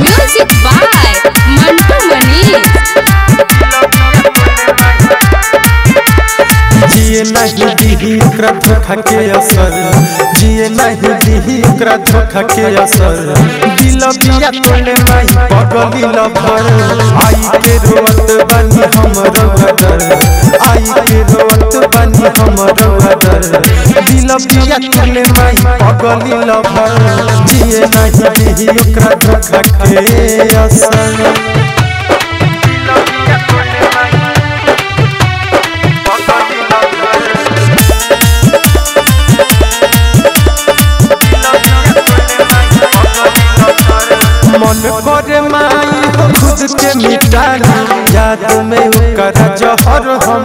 Music by Mantu जिए नहीं दीही ओकरा धोखा के असर। जिए नहीं दीही ओकरा धोखा के असर। दिल बिया तोले माई पगली लभर आई के रोवत बानी हमर भदर आई के हमर भदर दिल बिया तोले माई पगली लभर जिए नहीं दीही ओकरा धोखा के असर मन करे माई खुद के मिटानी याद में ओकर जहर हम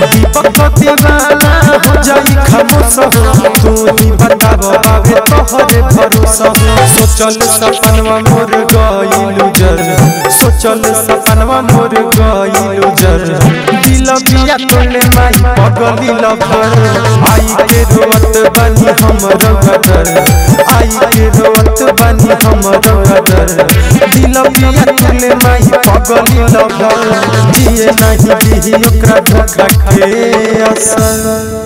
तोड़ हो जाई खामोश तू ही बताब बाबे तोहरे भरोसा सोचल सपनवा मोर गइलु जर सोचल सपनवा मोर गइलु जर दिल बिया तोले माई पगली लभर आई के रोवत बानी हमर भदर बिया तोले माई पगली लगल दिए नहीं बिही ओकरा धोखा के असर